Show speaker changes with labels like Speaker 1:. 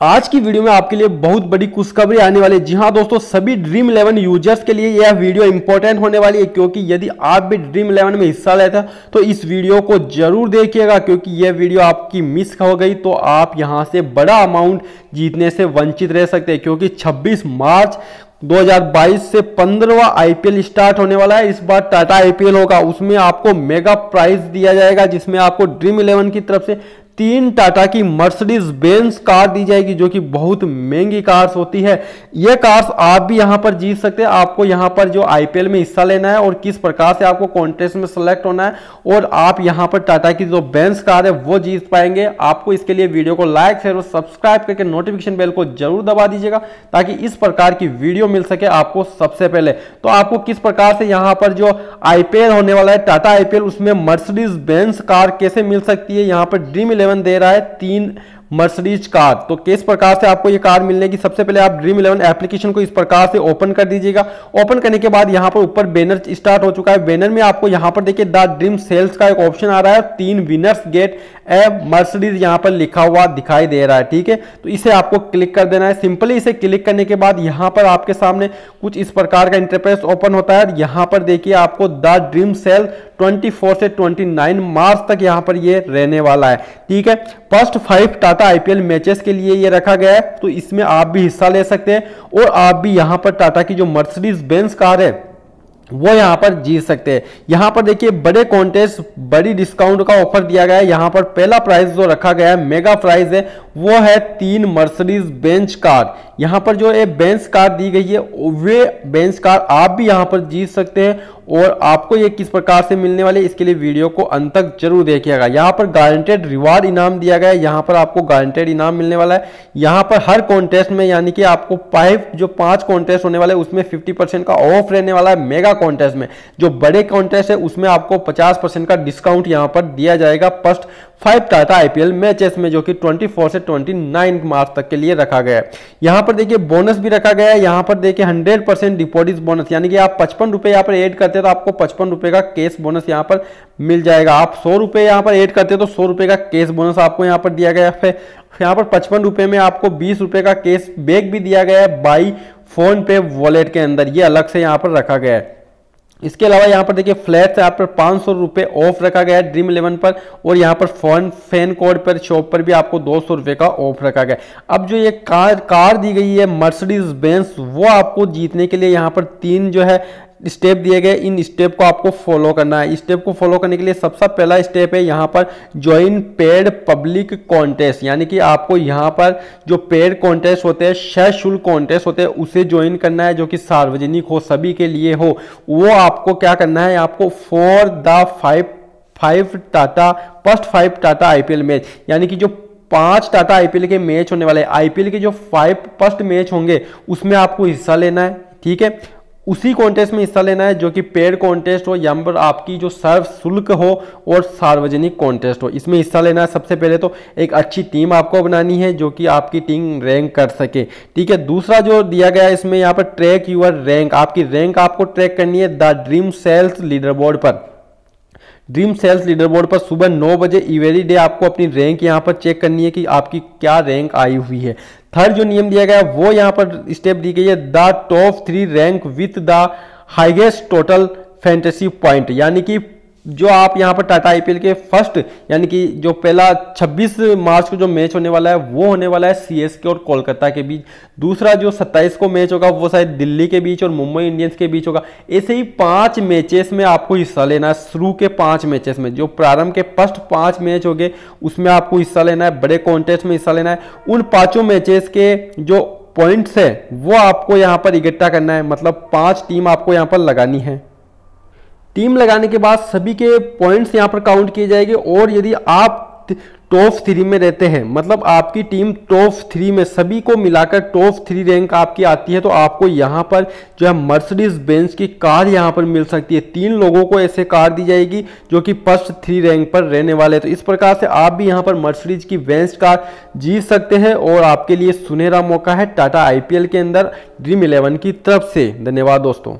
Speaker 1: आज की वीडियो में आपके लिए बहुत बड़ी खुशखबरी आने वाली है। जी हाँ दोस्तों, सभी ड्रीम इलेवन यूज़र्स के लिए यह वीडियो इंपॉर्टेंट होने वाली है, क्योंकि यदि आप भी ड्रीम इलेवन में हिस्सा लेते हैं तो इस वीडियो को ज़रूर देखिएगा, क्योंकि यह वीडियो आपकी मिस हो गई तो आप यहाँ से बड़ा अमाउंट जीतने से वंचित रह सकते हैं, क्योंकि छब्बीस मार्च 2022 से पंद्रहवा आईपीएल स्टार्ट होने वाला है। इस बार टाटा आईपीएल होगा, उसमें आपको मेगा प्राइज दिया जाएगा, जिसमें आपको ड्रीम इलेवन की तरफ़ से तीन टाटा की मर्सिडीज बेंस कार दी जाएगी, जो कि बहुत महँगी कार्स होती है। ये कार्स आप भी यहाँ पर जीत सकते हैं। आपको यहाँ पर जो आईपीएल में हिस्सा लेना है और किस प्रकार से आपको कॉन्टेस्ट में सेलेक्ट होना है और आप यहाँ पर टाटा की जो बेंस कार है, वो जीत पाएँगे। आपको इसके लिए वीडियो को लाइक शेयर और सब्सक्राइब करके नोटिफिकेशन बेल को ज़रूर दबा दीजिएगा, ताकि इस प्रकार की वीडियो मिल सके आपको सबसे पहले। तो आपको किस प्रकार से यहाँ पर जो आईपीएल होने वाला है, टाटा आईपीएल उसमें मर्सिडीज बेंस कार कैसे मिल सकती है? यहाँ पर ड्रीम इलेवन इलेवन दे रहा है तीन मर्सडीज कार। तो किस प्रकार से आपको ये कार मिलने की? सबसे पहले आप ड्रीम इलेवन एप्लीकेशन को इस प्रकार से ओपन कर दीजिएगा। ओपन करने के बाद यहाँ पर ऊपर बैनर स्टार्ट हो चुका है। बैनर में आपको यहाँ पर देखिए, द ड्रीम सेल्स का एक ऑप्शन आ रहा है। तीन विनर्स गेट ए मर्सडीज यहाँ पर लिखा हुआ दिखाई दे रहा है, ठीक है? तो इसे आपको क्लिक कर देना है। सिंपली इसे क्लिक करने के बाद यहाँ पर आपके सामने कुछ इस प्रकार का इंटरप्रेस ओपन होता है। यहाँ पर देखिए आपको द ड्रीम सेल 24 से 29 मार्च तक यहाँ पर ये रहने वाला है। ठीक है? First five Tata IPL matches के लिए ये रखा गया है। तो इसमें आप भी हिस्सा ले सकते हैं और आप भी यहाँ पर टाटा की जो मर्सिडीज बेंस कार है, वो यहाँ पर जीत सकते हैं। यहाँ पर देखिए, बड़े कॉन्टेस्ट बड़ी डिस्काउंट का ऑफ़र दिया गया है। यहाँ पर पहला प्राइस जो रखा गया है मेगा प्राइस है वो है तीन मर्सिडीज बेंच कार। यहाँ पर जो ये बेंच कार दी गई है, वे बेंच कार आप भी यहाँ पर जीत सकते हैं और आपको ये किस प्रकार से मिलने वाले इसके लिए वीडियो को अंत तक ज़रूर देखिएगा। यहाँ पर गारंटेड रिवार्ड इनाम दिया गया है, यहाँ पर आपको गारंटेड इनाम मिलने वाला है। यहाँ पर हर कॉन्टेस्ट में यानी कि आपको फाइव जो पाँच कॉन्टेस्ट होने वाले, उसमें फिफ्टी परसेंट का ऑफ़ रहने वाला है मेगा कॉन्टेस्ट में। जो बड़े कॉन्टेस्ट है, उसमें आपको पचास परसेंट का डिस्काउंट यहाँ पर दिया जाएगा। First five Tata IPL matches में जो कि 24 से 29 मार्च तक के लिए रखा गया है। यहाँ पर देखिए बोनस भी रखा गया है। यहाँ पर देखिए 100 परसेंट डिपोजिट बोनस, यानी कि आप पचपन रुपए यहाँ पर ऐड करते हैं तो आपको पचपन रुपए का केस बोनस यहाँ पर मिल जाएगा। आप सौ रुपए यहाँ पर ऐड करते हैं तो सौ रुपए का केस बोनस आपको यहाँ पर दिया गया है। यहाँ पर पचपन रुपए में आपको बीस रुपए का केस बैग भी दिया गया है बाई फ़ोन पे वॉलेट के अंदर। ये अलग से यहाँ पर रखा गया है। इसके अलावा यहाँ पर देखिए, फ्लैट आप पर पाँच सौ रुपये ऑफ़ रखा गया है ड्रीम इलेवन पर, और यहाँ पर फ़ोन फ़ैन कोड पर शॉप पर भी आपको दो सौ रुपये का ऑफ़ रखा गया अब जो ये कार कार दी गई है मर्सिडीज बेंस वो आपको जीतने के लिए यहाँ पर तीन जो है स्टेप दिए गए, इन स्टेप को आपको फॉलो करना है। स्टेप को फॉलो करने के लिए सबसे पहला स्टेप है यहाँ पर ज्वाइन पेड पब्लिक कॉन्टेस्ट यानी कि आपको यहाँ पर जो पेड कॉन्टेस्ट होते हैं, सशुल्क कॉन्टेस्ट होते हैं, उसे ज्वाइन करना है, जो कि सार्वजनिक हो, सभी के लिए हो। वो आपको क्या करना है, आपको for the five five Tata first five Tata IPL match यानी कि जो पाँच टाटा आईपीएल के मैच होने वाले आईपीएल के जो फाइव फ़र्स्ट मैच होंगे, उसमें आपको हिस्सा लेना है, ठीक है? उसी कॉन्टेस्ट में हिस्सा लेना है, जो कि पेड कॉन्टेस्ट हो, या पर आपकी जो सर्व शुल्क हो, और सार्वजनिक कॉन्टेस्ट हो। इसमें हिस्सा लेना है सबसे पहले तो एक अच्छी टीम आपको बनानी है, जो कि आपकी टीम रैंक कर सके। ठीक है, दूसरा जो दिया गया है, इसमें यहाँ पर ट्रैक यूर रैंक आपकी रैंक आपको ट्रैक करनी है the dream sales leader board पर। ड्रीम सेल्स लीडर बोर्ड पर सुबह नौ बजे इवेरी डे आपको अपनी रैंक यहाँ पर चेक करनी है कि आपकी क्या रैंक आई हुई है। थर्ड जो नियम दिया गया, वो यहाँ पर स्टेप दी गई है the top three rank with the highest total fantasy point यानी कि जो आप यहाँ पर टाटा आईपीएल के फ़र्स्ट, यानी कि जो पहला 26 मार्च को जो मैच होने वाला है, वो होने वाला है सीएसके और कोलकाता के बीच। दूसरा जो 27 को मैच होगा, वो शायद दिल्ली के बीच और मुंबई इंडियंस के बीच होगा। ऐसे ही पाँच मैचेस में आपको हिस्सा लेना है, शुरू के पाँच मैचेस में। जो प्रारंभ के फ़र्स्ट पाँच मैच हो गए उसमें आपको हिस्सा लेना है, बड़े कॉन्टेस्ट में हिस्सा लेना है। उन पाँचों मैचेस के जो पॉइंट्स है, वो आपको यहाँ पर इकट्ठा करना है। मतलब पाँच टीम आपको यहाँ पर लगानी है। टीम लगाने के बाद सभी के पॉइंट्स यहाँ पर काउंट किए जाएँगे और यदि आप टॉप थ्री में रहते हैं मतलब आपकी टीम टॉप थ्री में, सभी को मिलाकर टॉप थ्री रैंक आपकी आती है तो आपको यहाँ पर जो है मर्सिडीज बेंच की कार यहाँ पर मिल सकती है। तीन लोगों को ऐसे कार दी जाएगी जो कि फ़र्स्ट थ्री रैंक पर रहने वाले हैं। तो इस प्रकार से आप भी यहाँ पर मर्सिडीज की बेंच कार जीत सकते हैं और आपके लिए सुनहरा मौका है टाटा आईपीएल के अंदर ड्रीम इलेवन की तरफ़ से। धन्यवाद दोस्तों।